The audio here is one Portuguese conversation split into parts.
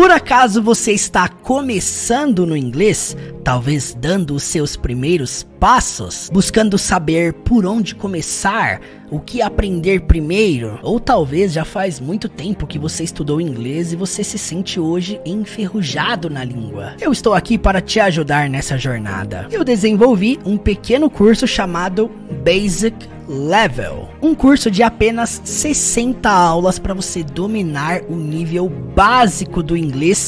Por acaso você está começando no inglês? Talvez dando os seus primeiros passos, buscando saber por onde começar, o que aprender primeiro, ou talvez já faz muito tempo que você estudou inglês e você se sente hoje enferrujado na língua. Eu estou aqui para te ajudar nessa jornada. Eu desenvolvi um pequeno curso chamado Basic Level, um curso de apenas 60 aulas para você dominar o nível básico do inglês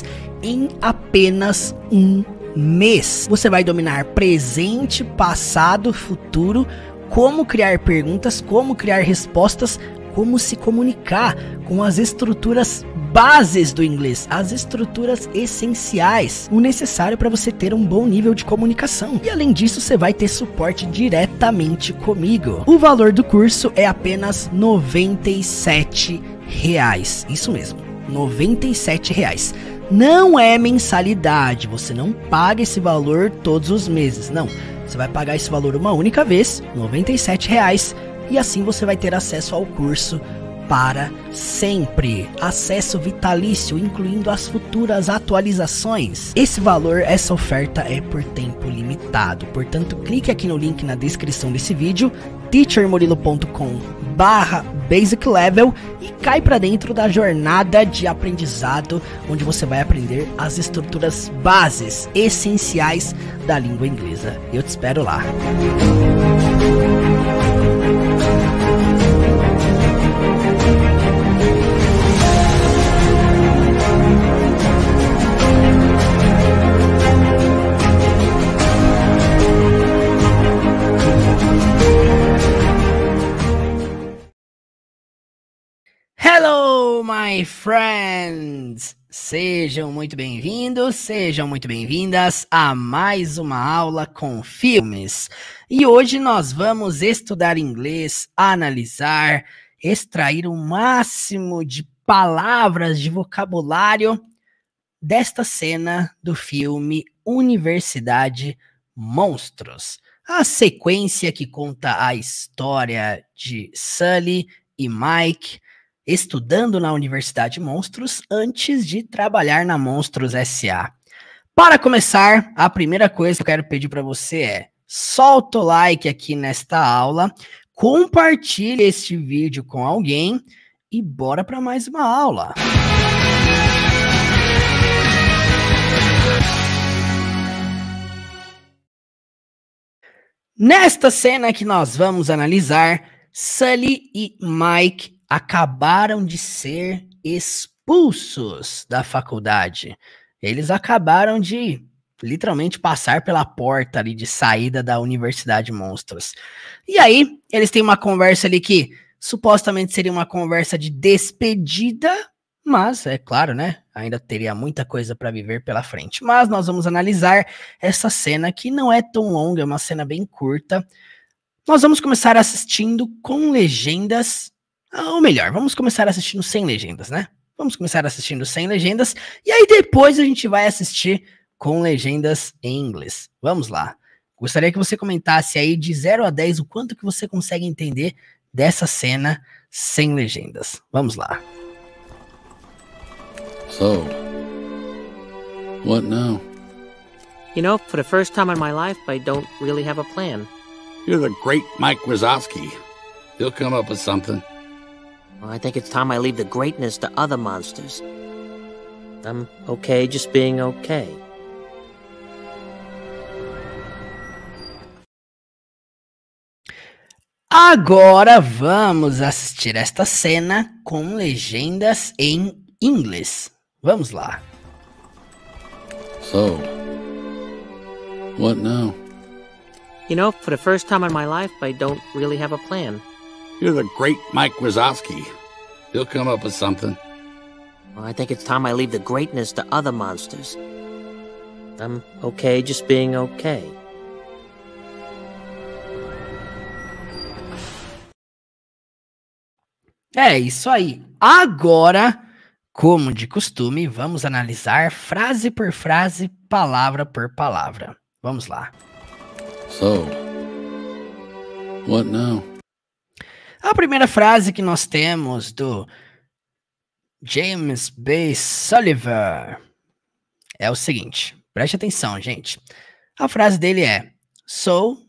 em apenas um mês. Você vai dominar presente, passado, futuro, como criar perguntas, como criar respostas, como se comunicar com as estruturas bases do inglês, as estruturas essenciais, o necessário para você ter um bom nível de comunicação. E além disso, você vai ter suporte diretamente comigo. O valor do curso é apenas 97 reais. Isso mesmo, 97 reais. Não é mensalidade, você não paga esse valor todos os meses, não. Você vai pagar esse valor uma única vez, 97 reais, e assim você vai ter acesso ao curso para sempre. Acesso vitalício, incluindo as futuras atualizações. Esse valor, essa oferta é por tempo limitado. Portanto, clique aqui no link na descrição desse vídeo, teachermurilo.com barra basic level e cai para dentro da jornada de aprendizado onde você vai aprender as estruturas bases essenciais da língua inglesa. Eu te espero lá. Hello, friends! Sejam muito bem-vindos, sejam muito bem-vindas a mais uma aula com filmes. E hoje nós vamos estudar inglês, analisar, extrair o máximo de palavras, de vocabulário desta cena do filme Universidade Monstros. A sequência que conta a história de Sully e Mike estudando na Universidade Monstros antes de trabalhar na Monstros SA. Para começar, a primeira coisa que eu quero pedir para você é solta o like aqui nesta aula, compartilhe este vídeo com alguém e bora para mais uma aula. Nesta cena que nós vamos analisar, Sully e Mike acabaram de ser expulsos da faculdade. Eles acabaram de literalmente passar pela porta ali de saída da Universidade Monstros. E aí, eles têm uma conversa ali que supostamente seria uma conversa de despedida, mas é claro, né? Ainda teria muita coisa para viver pela frente. Mas nós vamos analisar essa cena que não é tão longa, é uma cena bem curta. Nós vamos começar assistindo com legendas ou melhor, vamos começar assistindo sem legendas, né? Vamos começar assistindo sem legendas e aí depois a gente vai assistir com legendas em inglês. Vamos lá. Gostaria que você comentasse aí de 0 a 10 o quanto que você consegue entender dessa cena sem legendas. Vamos lá. So, what now? You know, for the first time in my life, I don't really have a plan. You're the great Mike Wazowski. He'll come up with something. Well, I think it's time I leave the greatness to other monsters. I'm okay just being okay. Agora vamos assistir esta cena com legendas em inglês. Vamos lá. So, what now? You know, for the first time in my life, I don't really have a plan. You're the great Mike Wazowski. He'll come up with something. Well, I think it's time I leave the greatness to other monsters. I'm okay just being okay. É isso aí. Agora, como de costume, vamos analisar frase por frase, palavra por palavra. Vamos lá. So, what now? A primeira frase que nós temos do James B. Sullivan. É o seguinte, preste atenção, gente. A frase dele é: So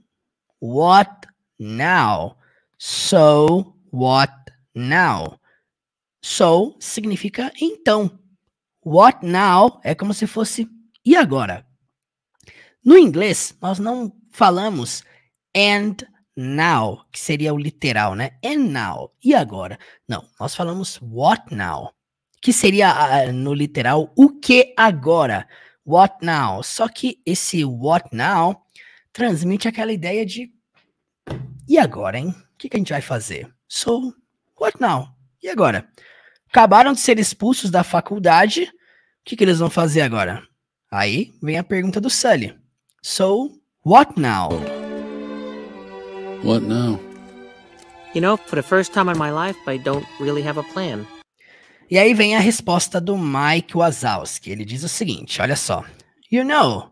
what now? So what now? So significa então. What now é como se fosse e agora. No inglês, nós não falamos and now, que seria o literal, né? And now, e agora? Não, nós falamos what now, que seria no literal o que agora. What now? Só que esse what now transmite aquela ideia de e agora, hein? O que, que a gente vai fazer? So, what now? E agora? Acabaram de ser expulsos da faculdade. O que, que eles vão fazer agora? Aí vem a pergunta do Sully. So, what now? What now? You know, for the first time in my life, I don't really have a plan. E aí vem a resposta do Mike Wazowski. Ele diz o seguinte: olha só. You know.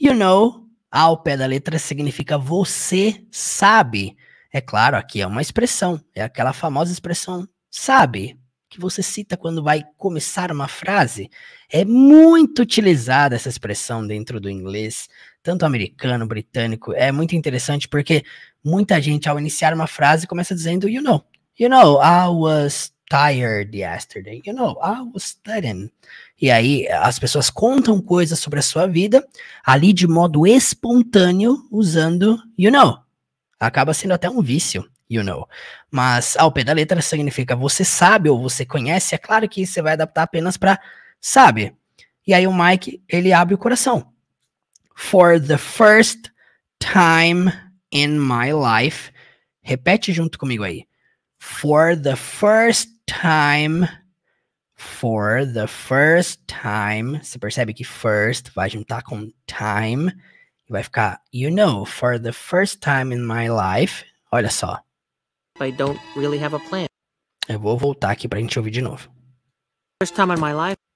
You know, ao pé da letra significa você sabe. É claro, aqui é uma expressão. É aquela famosa expressão sabe que você cita quando vai começar uma frase. É muito utilizada essa expressão dentro do inglês, tanto americano, britânico. É muito interessante porque muita gente, ao iniciar uma frase, começa dizendo, you know, you know, I was tired yesterday, you know, I was studying. E aí as pessoas contam coisas sobre a sua vida ali de modo espontâneo, usando you know. Acaba sendo até um vício you know. Mas ao pé da letra significa você sabe ou você conhece. É claro que você vai adaptar apenas para sabe. E aí o Mike, ele abre o coração. For the first time in my life. Repete junto comigo aí. For the first time. For the first time. Você percebe que first vai juntar com time. E vai ficar, you know, for the first time in my life. Olha só. I don't really have a plan. Eu vou voltar aqui pra gente ouvir de novo. First time in my life.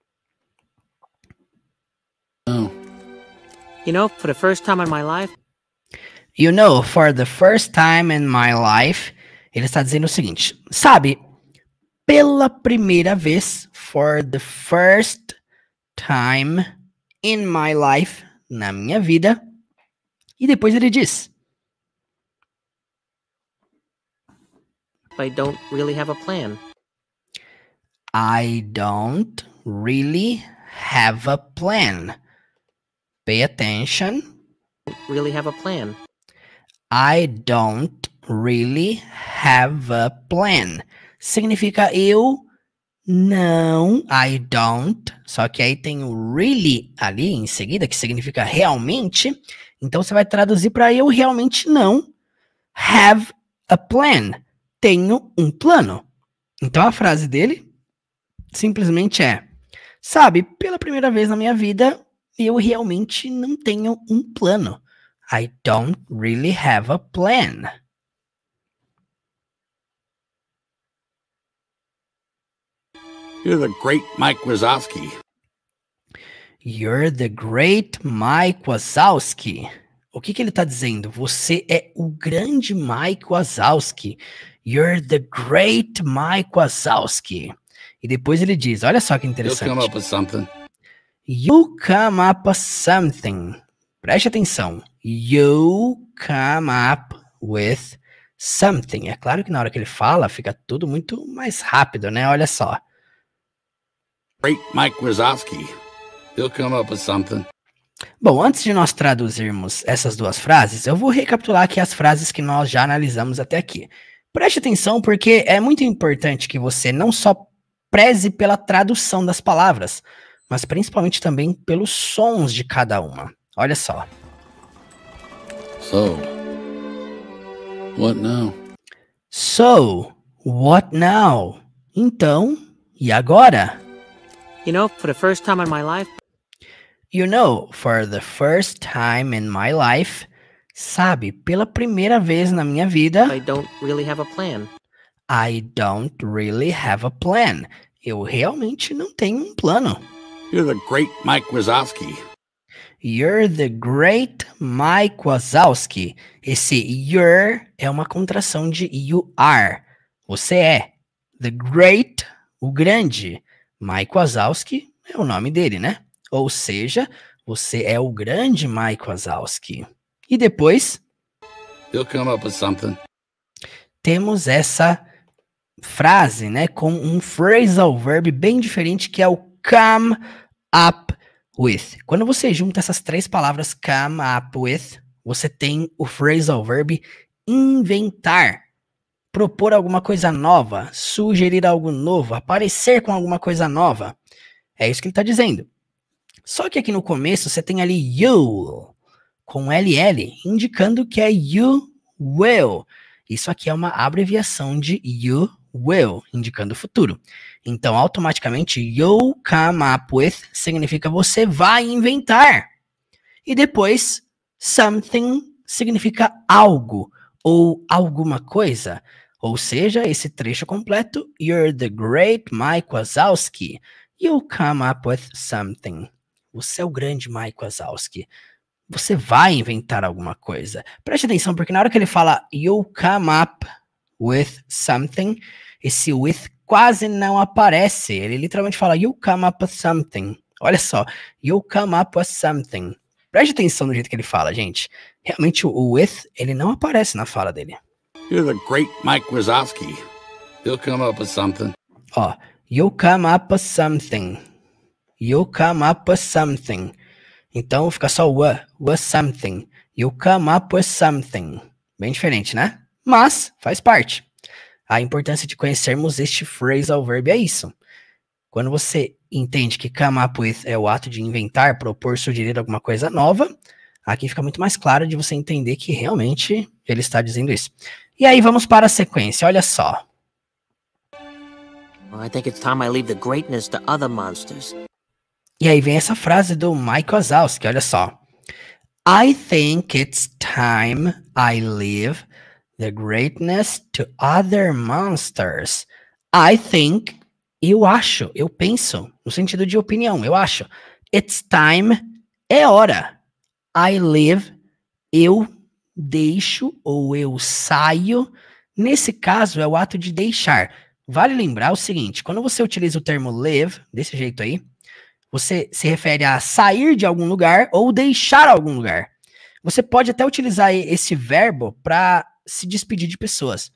You know, for the first time in my life. You know, for the first time in my life. Ele está dizendo o seguinte: sabe, pela primeira vez, for the first time in my life, na minha vida. E depois ele diz: I don't really have a plan. I don't really have a plan. Pay attention. Really have a plan. I don't really have a plan. Significa eu não, I don't. Só que aí tem o really ali em seguida, que significa realmente. Então você vai traduzir para eu realmente não have a plan tenho um plano. Então a frase dele simplesmente é: Sabe, pela primeira vez na minha vida, eu realmente não tenho um plano. I don't really have a plan. You're the great Mike Wazowski. You're the great Mike Wazowski. O que, que ele está dizendo? Você é o grande Mike Wazowski. You're the great Mike Wazowski. E depois ele diz, olha só que interessante. You'll come up with something. You come up with something. Preste atenção. You come up with something. É claro que na hora que ele fala, fica tudo muito mais rápido, né? Olha só. Great Mike Wazowski. He'll come up with something. Bom, antes de nós traduzirmos essas duas frases, eu vou recapitular aqui as frases que nós já analisamos até aqui. Preste atenção porque é muito importante que você não só preze pela tradução das palavras, mas principalmente também pelos sons de cada uma. Olha só. So, what now? So, what now? Então, e agora? You know, for the first time in my life. You know, for the first time in my life. Sabe, pela primeira vez na minha vida. I don't really have a plan. I don't really have a plan. Eu realmente não tenho um plano. You're the great Mike Wazowski. You're the great Mike Wazowski. Esse you're é uma contração de you are. Você é. The great, o grande. Mike Wazowski é o nome dele, né? Ou seja, você é o grande Mike Wazowski. E depois. He'll come up with something. Temos essa frase, né? Com um phrasal verb bem diferente que é o come up with. Quando você junta essas três palavras come up with, você tem o phrasal verb inventar, propor alguma coisa nova, sugerir algo novo, aparecer com alguma coisa nova. É isso que ele está dizendo. Só que aqui no começo você tem ali you com LL, indicando que é you will. Isso aqui é uma abreviação de you will, indicando o futuro. Então, automaticamente, you'll come up with significa você vai inventar. E depois, something significa algo ou alguma coisa. Ou seja, esse trecho completo, You're the great Mike Wazowski. You'll come up with something. Você é o grande Mike Wazowski. Você vai inventar alguma coisa. Preste atenção, porque na hora que ele fala You'll come up with something, esse with quase não aparece. Ele literalmente fala, you come up with something. Olha só, you come up with something. Preste atenção no jeito que ele fala, gente. Realmente o with, ele não aparece na fala dele. You're the great Mike Wazowski. He'll come up with something. Ó, you come up with something. You come up with something. Então fica só o with something. You come up with something. Bem diferente, né? Mas faz parte. A importância de conhecermos este phrasal verb é isso. Quando você entende que come up with é o ato de inventar, propor, sugerir alguma coisa nova, aqui fica muito mais claro de você entender que realmente ele está dizendo isso. E aí vamos para a sequência, olha só. I think it's time I leave the greatness to other monsters. E aí vem essa frase do Mike Wazowski, olha só. I think it's time I leave the greatness to other monsters. I think, eu acho, eu penso, no sentido de opinião, eu acho. It's time, é hora. I live, eu deixo ou eu saio. Nesse caso, é o ato de deixar. Vale lembrar o seguinte: quando você utiliza o termo live, desse jeito aí, você se refere a sair de algum lugar ou deixar algum lugar. Você pode até utilizar esse verbo para se despedir de pessoas.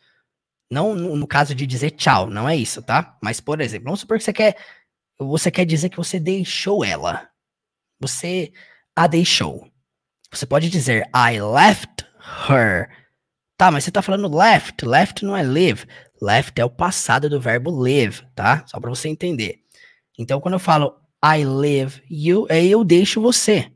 Não no, no, caso de dizer tchau, não é isso, tá? Mas, por exemplo, vamos supor que você quer, você quer dizer que você deixou ela. Você a deixou. Você pode dizer I left her. Tá, mas você tá falando left. Left não é live. Left é o passado do verbo live, tá? Só para você entender. Então, quando eu falo I leave you, é eu deixo você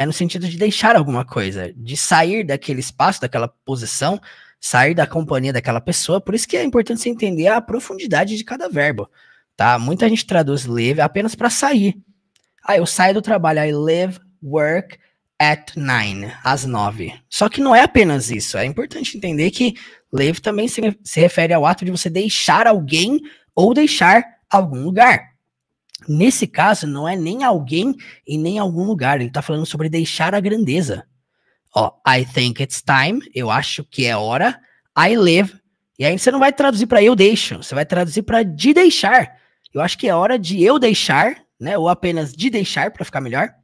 é no sentido de deixar alguma coisa, de sair daquele espaço, daquela posição, sair da companhia daquela pessoa. Por isso que é importante você entender a profundidade de cada verbo, tá? Muita gente traduz live apenas para sair. Ah, eu saio do trabalho, I live, work at nine, às nove. Só que não é apenas isso. É importante entender que live também se, se refere ao ato de você deixar alguém ou deixar algum lugar. Nesse caso, não é nem alguém e nem algum lugar. Ele está falando sobre deixar a grandeza. Ó, I think it's time. Eu acho que é hora. I live. E aí você não vai traduzir para eu deixo. Você vai traduzir para de deixar. Eu acho que é hora de eu deixar, né? Ou apenas de deixar para ficar melhor.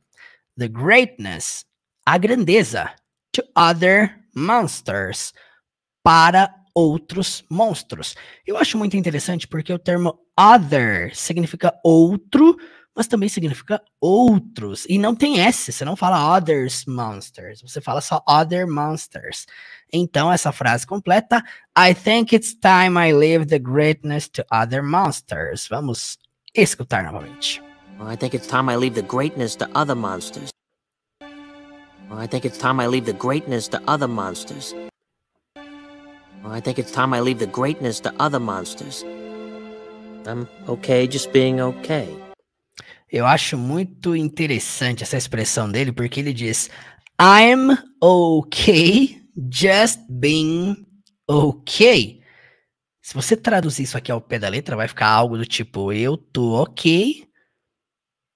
The greatness, a grandeza, to other monsters, para outros monstros. Eu acho muito interessante porque o termo other significa outro, mas também significa outros. E não tem S, você não fala others monsters, você fala só other monsters. Então, essa frase completa: I think it's time I leave the greatness to other monsters. Vamos escutar novamente. I think it's time I leave the greatness to other monsters. I think it's time I leave the greatness to other monsters. I think it's time I leave the greatness to other monsters. I'm okay just being okay. Eu acho muito interessante essa expressão dele, porque ele diz: I'm okay just being okay. Se você traduzir isso aqui ao pé da letra, vai ficar algo do tipo: eu tô ok,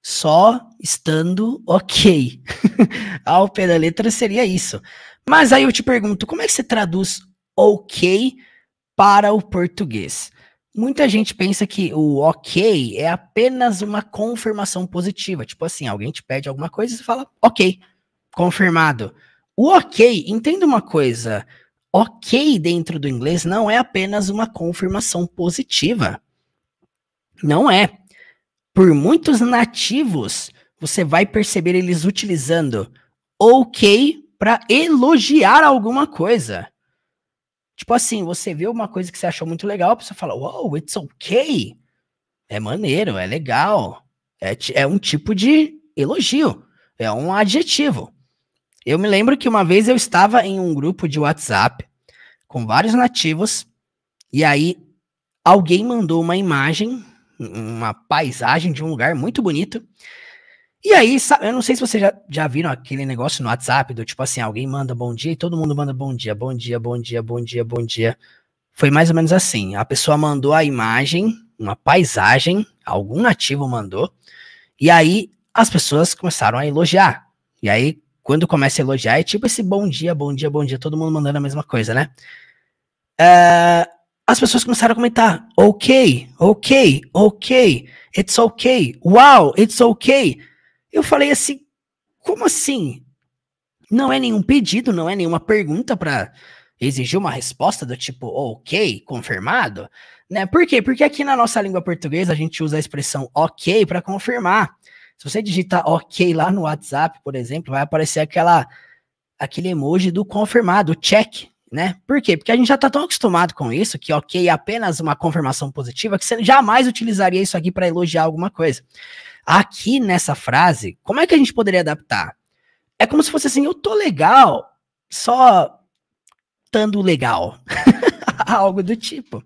só estando ok. ao pé da letra seria isso. Mas aí eu te pergunto: como é que você traduz ok para o português. Muita gente pensa que o ok é apenas uma confirmação positiva. Tipo assim, alguém te pede alguma coisa e você fala ok, confirmado. O ok, entenda uma coisa: ok dentro do inglês não é apenas uma confirmação positiva. Não é. Por muitos nativos, você vai perceber eles utilizando ok para elogiar alguma coisa. Tipo assim, você vê uma coisa que você achou muito legal, a pessoa fala, wow, it's okay. É maneiro, é legal. É, é um tipo de elogio, é um adjetivo. Eu me lembro que uma vez eu estava em um grupo de WhatsApp com vários nativos, e aí alguém mandou uma imagem, uma paisagem de um lugar muito bonito. E aí, eu não sei se vocês já, já viram aquele negócio no WhatsApp do tipo assim, alguém manda bom dia e todo mundo manda bom dia, bom dia, bom dia, bom dia, bom dia. Foi mais ou menos assim. A pessoa mandou a imagem, uma paisagem, algum nativo mandou, e aí as pessoas começaram a elogiar. E aí, quando começa a elogiar, é tipo esse bom dia, bom dia, bom dia, todo mundo mandando a mesma coisa, né? Uh, as pessoas começaram a comentar, ok, ok, ok, it's ok, wow, it's ok. Eu falei assim, como assim? Não é nenhum pedido, não é nenhuma pergunta para exigir uma resposta do tipo, ok, confirmado, né? Por quê? Porque aqui na nossa língua portuguesa a gente usa a expressão ok para confirmar. Se você digitar ok lá no WhatsApp, por exemplo, vai aparecer aquela aquele emoji do confirmado, check, né? Por quê? Porque a gente já está tão acostumado com isso que ok é apenas uma confirmação positiva que você jamais utilizaria isso aqui para elogiar alguma coisa. Aqui nessa frase, como é que a gente poderia adaptar? É como se fosse assim, eu tô legal, só estando legal. Algo do tipo.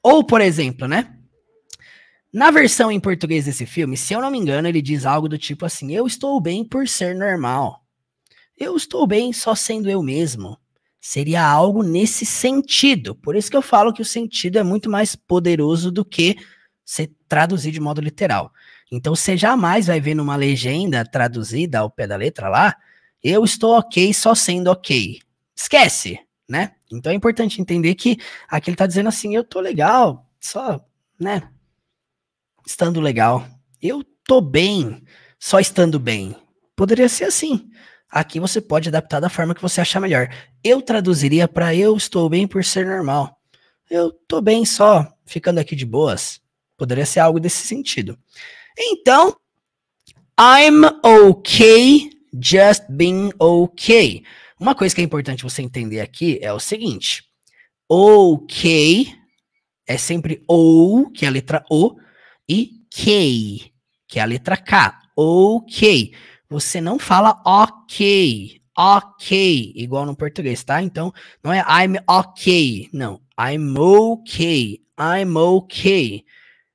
Ou, por exemplo, né? Na versão em português desse filme, se eu não me engano, ele diz algo do tipo assim: Eu estou bem por ser normal. Eu estou bem só sendo eu mesmo. Seria algo nesse sentido. Por isso que eu falo que o sentido é muito mais poderoso do que ser traduzir de modo literal. Então você jamais vai ver numa legenda traduzida ao pé da letra lá, eu estou ok só sendo ok. Esquece, né? Então é importante entender que aqui ele tá dizendo assim, eu tô legal, só, né? Estando legal. Eu tô bem, só estando bem. Poderia ser assim. Aqui você pode adaptar da forma que você achar melhor. Eu traduziria para eu estou bem por ser normal. Eu tô bem só ficando aqui de boas. Poderia ser algo desse sentido. Então, I'm okay just being okay. Uma coisa que é importante você entender aqui é o seguinte: ok é sempre ou, que é a letra O, e K, que é a letra K. Ok. Você não fala ok, ok, igual no português, tá? Então, não é I'm okay, não. I'm okay, I'm okay.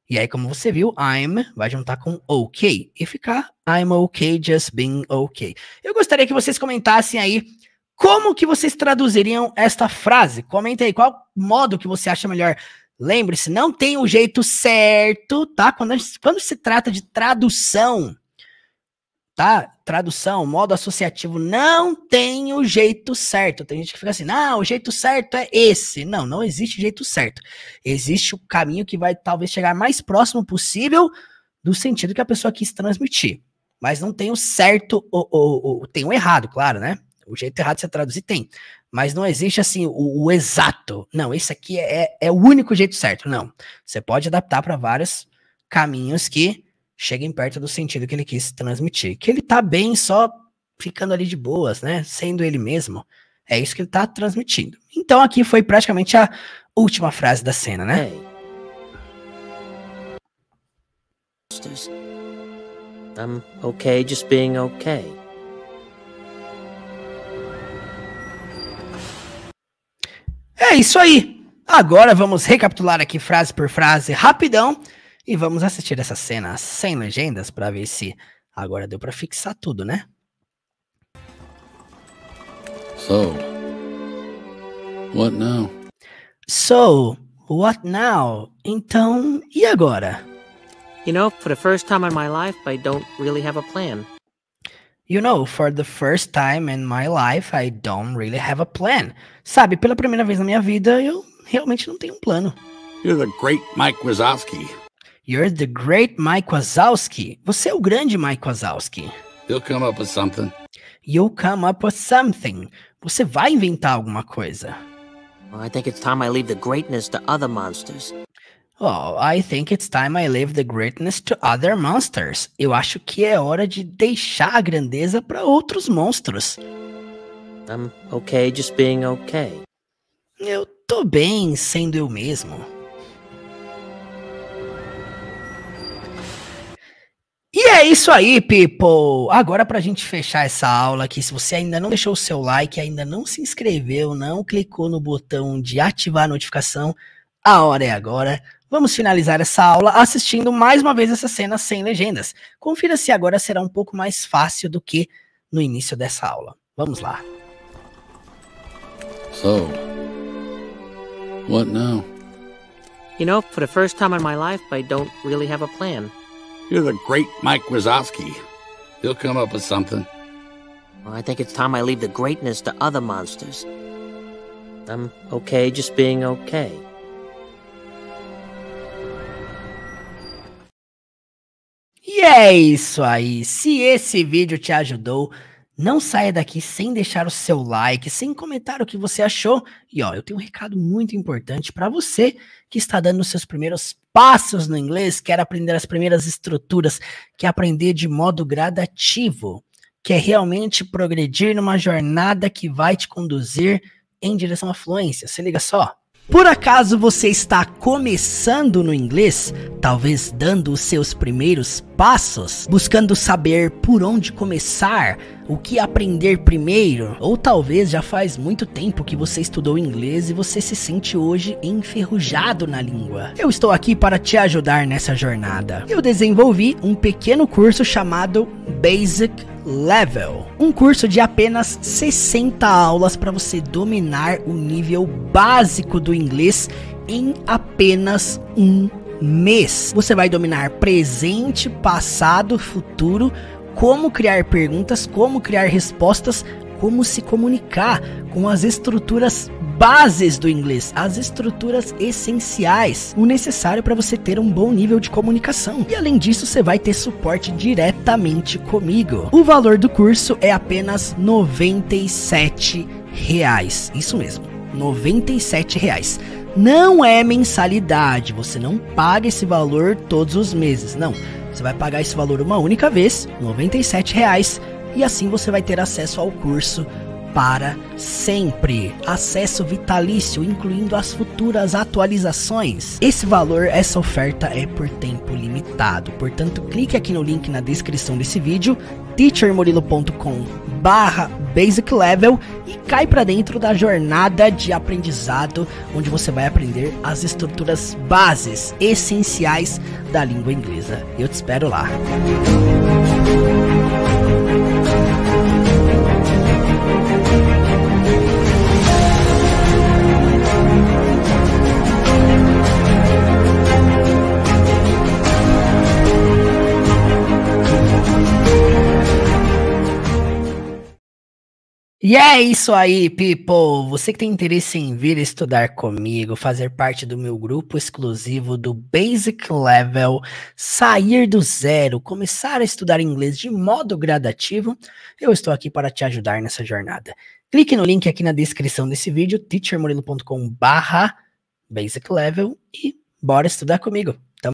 E aí, como você viu, I'm vai juntar com OK e ficar I'm okay just being okay. Eu gostaria que vocês comentassem aí como que vocês traduziriam esta frase. Comenta aí qual modo que você acha melhor. Lembre-se, não tem o jeito certo, tá? Quando, quando se trata de tradução, tá? Tradução, modo associativo, não tem o jeito certo. Tem gente que fica assim, não, o jeito certo é esse. Não, não existe jeito certo. Existe o caminho que vai talvez chegar mais próximo possível do sentido que a pessoa quis transmitir. Mas não tem o certo, ou, ou, ou tem o errado, claro, né? O jeito errado de você traduzir tem. Mas não existe assim o, o exato. Não, esse aqui é, é o único jeito certo. Não. Você pode adaptar para vários caminhos que cheguem perto do sentido que ele quis transmitir. Que ele tá bem só ficando ali de boas, né? Sendo ele mesmo. É isso que ele tá transmitindo. Então aqui foi praticamente a última frase da cena, né? I'm okay just being okay. É isso aí. Agora vamos recapitular aqui frase por frase rapidão e vamos assistir essa cena sem legendas para ver se agora deu para fixar tudo, né? So, what now? So, what now? Então, e agora? You know, for the first time in my life, I don't really have a plan. You know, for the first time in my life, I don't really have a plan. Sabe, pela primeira vez na minha vida, eu realmente não tenho um plano. You're the great Mike Wazowski. You're the great Mike Wazowski. Você é o grande Mike Wazowski. You'll come up with something. You'll come up with something. Você vai inventar alguma coisa. Well, I think it's time I leave the greatness to other monsters. Oh, I think it's time I leave the greatness to other monsters. Eu acho que é hora de deixar a grandeza para outros monstros. I'm okay just being okay. Eu tô bem sendo eu mesmo. E é isso aí, people! Agora pra gente fechar essa aula aqui, se você ainda não deixou o seu like, ainda não se inscreveu, não clicou no botão de ativar a notificação, a hora é agora. Vamos finalizar essa aula assistindo mais uma vez essa cena sem legendas. Confira se agora será um pouco mais fácil do que no início dessa aula. Vamos lá. So, what now? You know, for the first time in my life, I don't really have a plan. You're the great Mike Wazowski. He'll come up with something. Well, I think it's time I leave the greatness to other monsters. I'm okay just being okay. E é isso aí. Se esse vídeo te ajudou, não saia daqui sem deixar o seu like, sem comentar o que você achou. E ó, eu tenho um recado muito importante para você que está dando os seus primeiros passos no inglês, quer aprender as primeiras estruturas, quer aprender de modo gradativo, quer realmente progredir numa jornada que vai te conduzir em direção à fluência. Se liga só. Por acaso você está começando no inglês, talvez dando os seus primeiros passos, buscando saber por onde começar, o que aprender primeiro, ou talvez já faz muito tempo que você estudou inglês e você se sente hoje enferrujado na língua. Eu estou aqui para te ajudar nessa jornada. Eu desenvolvi um pequeno curso chamado Basic Level, um curso de apenas 60 aulas para você dominar o nível básico do inglês em apenas um mês. Você vai dominar presente, passado, futuro, como criar perguntas, como criar respostas, como se comunicar com as estruturas bases do inglês, as estruturas essenciais, o necessário para você ter um bom nível de comunicação. E além disso, você vai ter suporte diretamente comigo. O valor do curso é apenas 97 reais. Isso mesmo, 97 reais. Não é mensalidade, você não paga esse valor todos os meses, não. Você vai pagar esse valor uma única vez, 97 reais, e assim você vai ter acesso ao curso para sempre. Acesso vitalício, incluindo as futuras atualizações. Esse valor, essa oferta é por tempo limitado. Portanto, clique aqui no link na descrição desse vídeo, teachermurilo.com barra basic level e cai para dentro da jornada de aprendizado, onde você vai aprender as estruturas bases essenciais da língua inglesa. Eu te espero lá. E é isso aí, people! Você que tem interesse em vir estudar comigo, fazer parte do meu grupo exclusivo do Basic Level, sair do zero, começar a estudar inglês de modo gradativo, eu estou aqui para te ajudar nessa jornada. Clique no link aqui na descrição desse vídeo, teachermurilo.com barra Basic Level e bora estudar comigo!